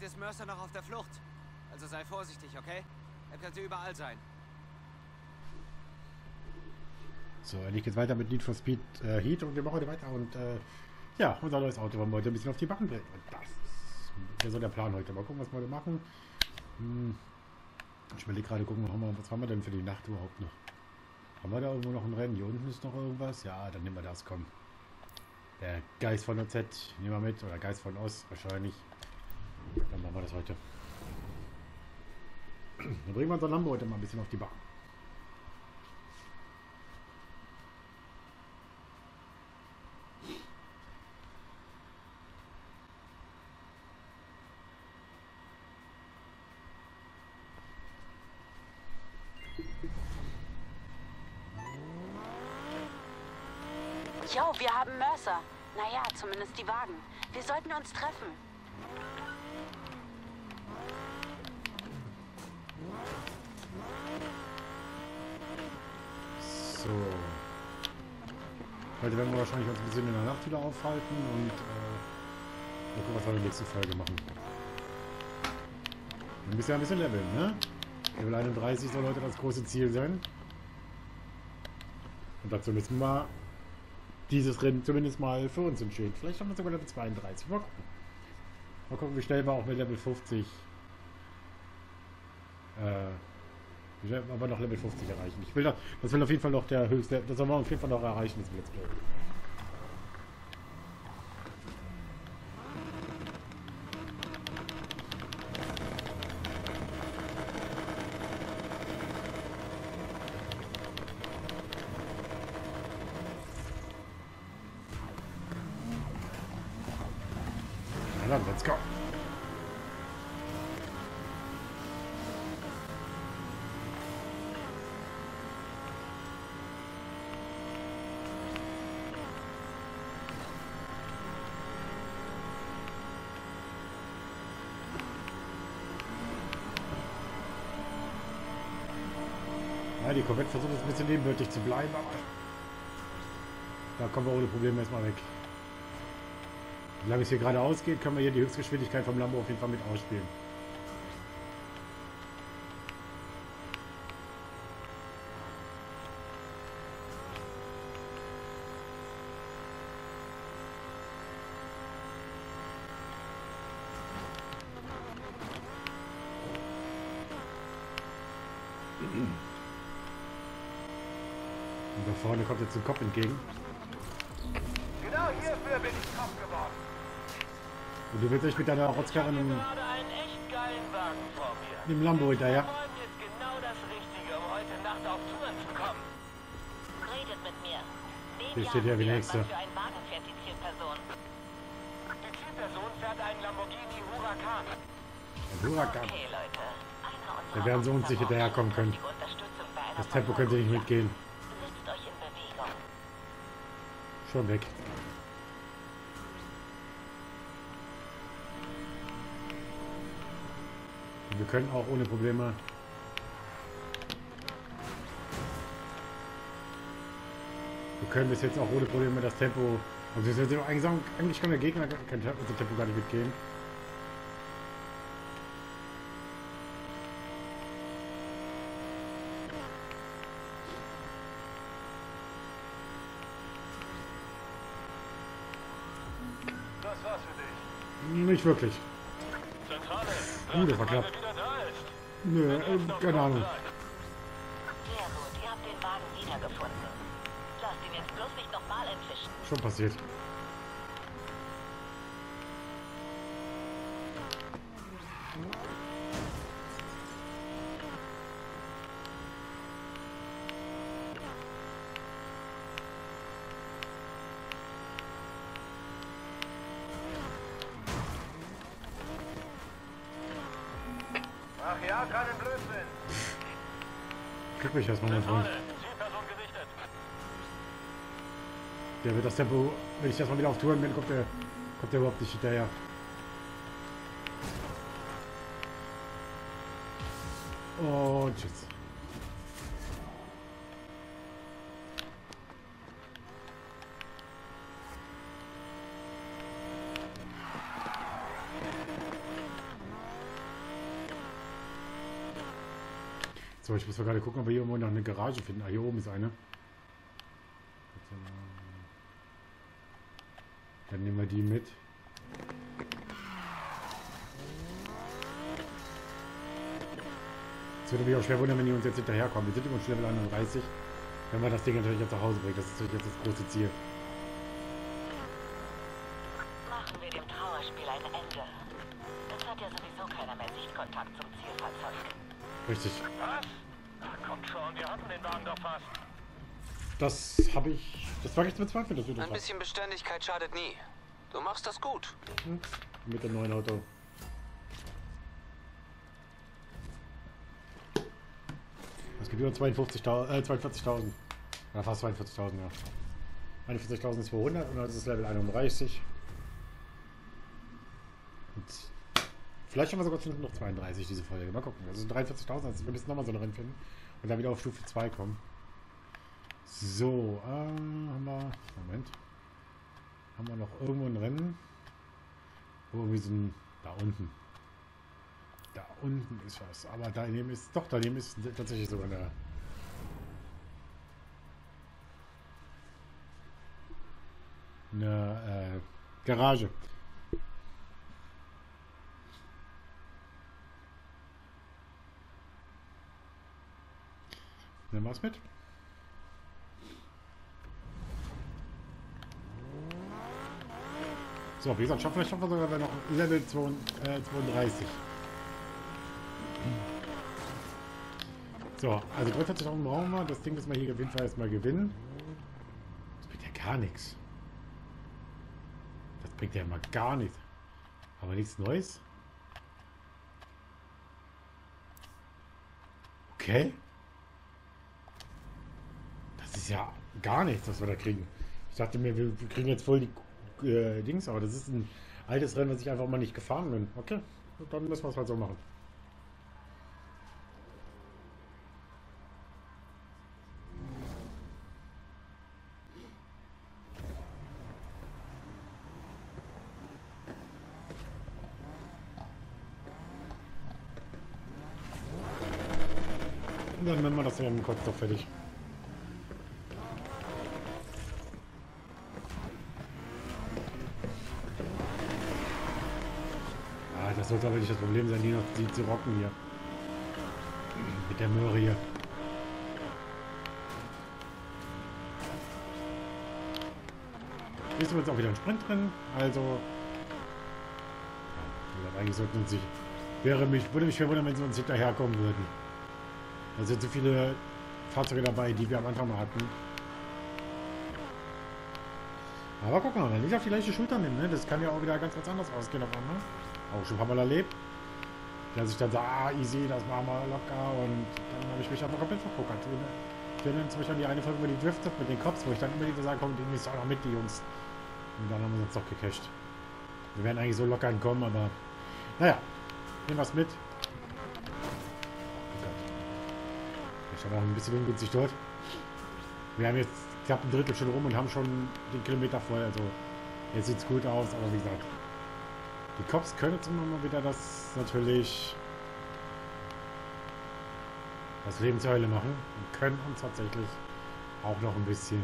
aussieht, ist Mercer noch auf der Flucht. Also sei vorsichtig, okay? Er könnte überall sein. So, endlich geht's weiter mit Need for Speed äh, Heat und wir machen heute weiter und äh, ja, unser neues Auto wollen wir heute ein bisschen auf die Backen bringen. Und das ist so der Plan heute. Mal gucken, was wir heute machen. Hm, ich will gerade gucken, was haben, wir, was haben wir denn für die Nacht überhaupt noch? Haben wir da irgendwo noch ein Rennen? Hier unten ist noch irgendwas? Ja, dann nehmen wir das, komm. Der Geist von OZ nehmen wir mit. Oder Geist von Ost wahrscheinlich. Dann machen wir das heute. Dann bringen wir unser Lambo heute mal ein bisschen auf die Bahn. Jo, wir haben Mercer. Naja, zumindest die Wagen. Wir sollten uns treffen. So. Heute werden wir wahrscheinlich uns ein bisschen in der Nacht wieder aufhalten und äh, mal gucken, was wir in der nächsten Folge machen. Wir müssen ja ein bisschen leveln, ne? Level 31 soll heute das große Ziel sein. Und dazu müssen wir dieses Rennen zumindest mal für uns entscheiden. Vielleicht haben wir sogar Level 32. Mal gucken. Mal gucken, wie schnell wir auch mit Level 50 äh, wie schnell wir noch Level 50 erreichen. Ich will das, das will auf jeden Fall noch der höchste, das sollen wir auf jeden Fall noch erreichen, das Let's Play. Let's go. Corvette versucht jetzt ein bisschen nebenwürdig zu bleiben, aber da kommen wir ohne Probleme erstmal weg. Solange es hier geradeaus geht, können wir hier die Höchstgeschwindigkeit vom Lambo auf jeden Fall mit ausspielen. Und da vorne kommt jetzt ein Kopf entgegen. Genau hierfür bin ich Kopf geworden. Und du willst euch mit deiner Rotzkarre in dem, Gerade einen echt geilen Wagen vor mir. in dem Lambo hinterher. Genau Hier steht ja wir? nächste. Die Zielperson? Fährt einen Lamborghini Huracan. Ein Huracan. Okay, Leute. Einer unserer Da werden sie uns nicht hinterherkommen können. Das Tempo können sie nicht mitgehen. Schon weg. Wir können auch ohne Probleme. Wir können bis jetzt auch ohne Probleme das Tempo. Also wir sind eigentlich, eigentlich kann der Gegner unser Tempo gar nicht mitgehen. Nicht wirklich. Zentrale. Uh, das war knapp. Nö, äh, keine Ahnung. Sehr gut, ihr habt den Wagen wiedergefunden. Lasst ihn jetzt bloß nicht nochmal entwischen. Schon passiert. Ach ja, keinen Blödsinn. Krieg mich erstmal. Zielperson gesichtet. Der wird das Tempo, wenn ich erstmal wieder auf Touren bin, kommt der, kommt der überhaupt nicht hinterher. Und tschüss. So, ich muss mal gerade gucken, ob wir hier irgendwo noch eine Garage finden. Ah, hier oben ist eine. Dann nehmen wir die mit. Es würde mich auch schwer wundern, wenn die uns jetzt hinterherkommen. Wir sind schon Level 31. Wenn wir das Ding natürlich jetzt nach Hause bringen. Das ist natürlich jetzt das große Ziel. Machen wir dem Trauerspiel ein Ende. Es hat ja sowieso keiner mehr Sichtkontakt zum Zielfahrzeug. Richtig. Was? Ach, kommt schon, wir hatten den Wagen doch fast. Das habe ich... Das war ich zu bezweifeln, dass du das Ein bisschen Beständigkeit schadet nie. Du machst das gut. Mit dem neuen Auto. Das gibt über 52.000, äh, 42.000. Ja, fast 42.000, ja. 41.200 und das ist Level 31. Und vielleicht haben wir sogar noch 32 diese Folge. Mal gucken. Also 43.000, also wir müssen nochmal so ein Rennen finden. Und dann wieder auf Stufe 2 kommen. So, äh, haben wir... Moment. Haben wir noch irgendwo ein Rennen? Wo irgendwie so ein... Da unten. Da unten ist was. Aber daneben ist... Doch, daneben ist tatsächlich sogar eine... Eine äh, Garage. Nehmen wir es mit. So, wie gesagt, schaffen wir, schaffen wir sogar noch Level 32, äh, 32. So, also grundsätzlich auch brauchen wir. Das Ding müssen wir hier auf jeden Fall erstmal gewinnen. Das bringt ja gar nichts. Das bringt ja mal gar nichts. Aber nichts Neues. Okay. Ja gar nichts, was wir da kriegen. Ich dachte mir, wir, kriegen jetzt voll die äh, Dings, aber das ist ein altes Rennen, was ich einfach mal nicht gefahren bin. Okay, dann müssen wir es halt so machen. Dann nennen wir das ja Kopf doch fertig. Sollte aber nicht das Problem sein, die noch die zu rocken hier. Mit der Möhre hier. Ist jetzt auch wieder ein Sprint drin, also. Eigentlich sollten uns sich. Wäre mich, würde mich verwundern, wenn sie uns hinterherkommen würden. Da sind so viele Fahrzeuge dabei, die wir am Anfang mal hatten. Aber guck mal, wenn ich auf die leichte Schulter nehme, ne? das kann ja auch wieder ganz, ganz anders ausgehen auf einmal. Auch schon ein paar Mal erlebt. Dass ich dann sage, ah, easy, das machen wir locker und dann habe ich mich einfach komplett verpokert. Ich erinnere zum Beispiel an die eine Folge, wo die driftet mit den Cops, wo ich dann immer wieder sage, komm, die müssen auch noch mit, die Jungs. Und dann haben wir uns doch gecasht. Wir wären eigentlich so locker entkommen, aber naja, nehmen wir es mit. Oh. Ich habe auch ein bisschen ungünstig dort. Wir haben jetzt knapp ein Drittel schon rum und haben schon den Kilometer voll. Also jetzt sieht es gut aus, aber wie gesagt, die Cops können jetzt immer mal wieder das natürlich das Leben zur Hölle machen und können uns tatsächlich auch noch ein bisschen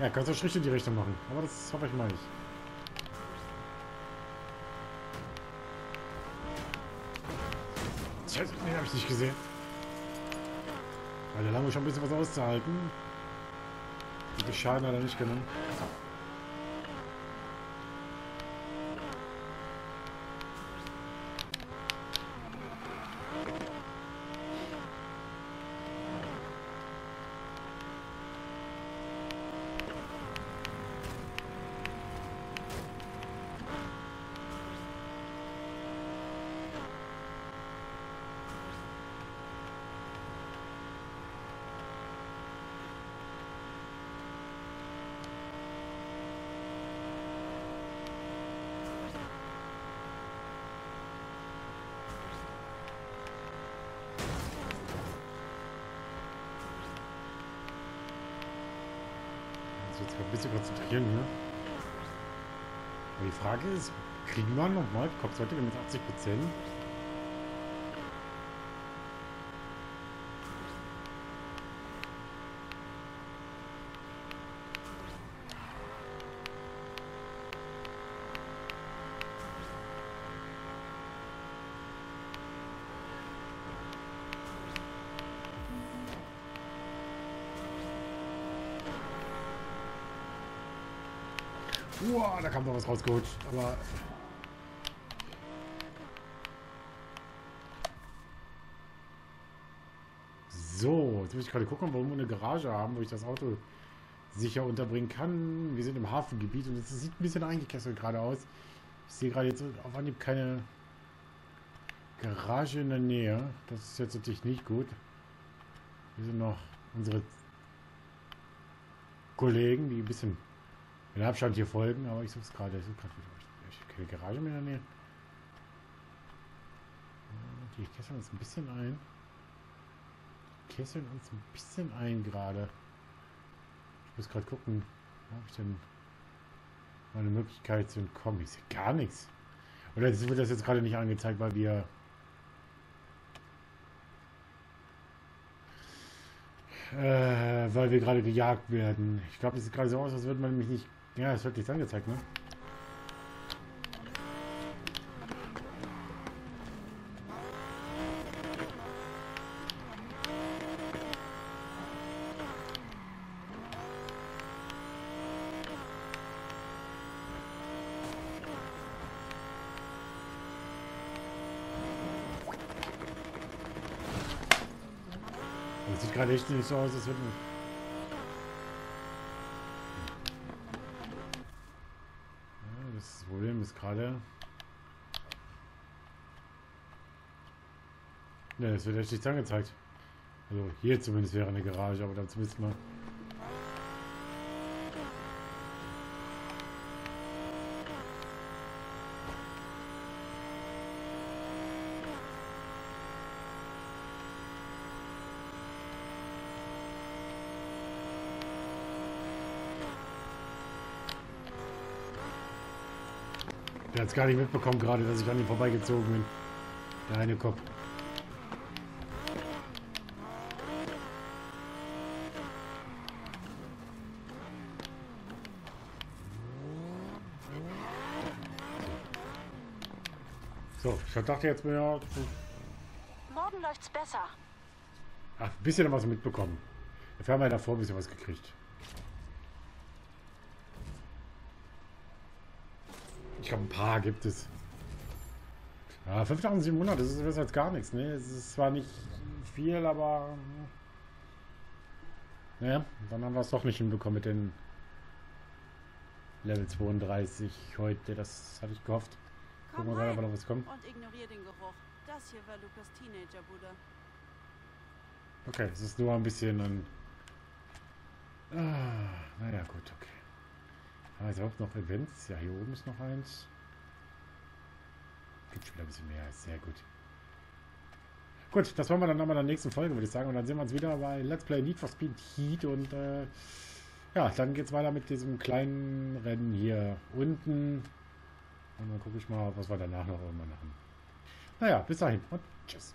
ja, können so Schritte in die Richtung machen. Aber das hoffe ich mal nicht. Scheiße, nee, habe ich nicht gesehen. Weil haben wir schon ein bisschen was auszuhalten. Die Schaden hat er nicht genommen. Jetzt ein bisschen konzentrieren hier. Aber die Frage ist, kriegen wir nochmal Kopfsäutige mit 80 Prozent? Uah, da kam noch was rausgerutscht. Aber So, jetzt muss ich gerade gucken, warum wir eine Garage haben, wo ich das Auto sicher unterbringen kann. Wir sind im Hafengebiet und es sieht ein bisschen eingekesselt gerade aus. Ich sehe gerade jetzt auf Anhieb keine Garage in der Nähe. Das ist jetzt natürlich nicht gut. Hier sind noch unsere Kollegen, die ein bisschen in Abstand hier folgen, aber ich suche es gerade. Ich suche gerade keine Garage mehr in der Nähe. Die kesseln uns ein bisschen ein. Die kesseln uns ein bisschen ein gerade. Ich muss gerade gucken, habe ich denn meine Möglichkeit zu entkommen? Ich sehe gar nichts. Oder wird das jetzt gerade nicht angezeigt, weil wir äh, weil wir gerade gejagt werden. Ich glaube, es sieht gerade so aus, als würde man mich nicht... Ja, es wird nichts angezeigt, ne? Das sieht gerade echt nicht so aus, als würde man... Ja, das Problem ist gerade... Ne, es wird echt nichts angezeigt. Also hier zumindest wäre eine Garage, aber dann zumindest mal... Der hat es gar nicht mitbekommen gerade, dass ich an ihm vorbeigezogen bin. Der eine Kopf. So, ich dachte jetzt mir, Morgen läuft's besser. ach, ein bisschen was mitbekommen. Wir haben ja davor ein bisschen was gekriegt. Ich glaube, ein paar gibt es. Ja, 5700, das ist besser als gar nichts. Ne? Es ist zwar nicht viel, aber... Naja, dann haben wir es doch nicht hinbekommen mit den Level 32 heute. Das hatte ich gehofft. Gucken wir mal, ob noch was kommt. und ignoriere den Geruch. Das hier war Lukas Teenagerbude. Okay, es ist nur ein bisschen ein... Ah, naja, gut, okay. Wir jetzt überhaupt noch Events? Ja, hier oben ist noch eins. Gibt schon wieder ein bisschen mehr, ist sehr gut. Gut, das wollen wir dann nochmal in der nächsten Folge, würde ich sagen. Und dann sehen wir uns wieder bei Let's Play Need for Speed Heat. Und äh, ja, dann geht es weiter mit diesem kleinen Rennen hier unten. Und dann gucke ich mal, was wir danach noch immer machen. Naja, bis dahin und tschüss.